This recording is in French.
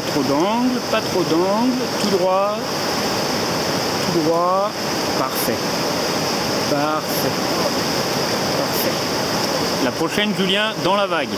Pas trop d'angle, pas trop d'angle, tout droit, tout droit, parfait. Parfait. Parfait. La prochaine, Julien, dans la vague.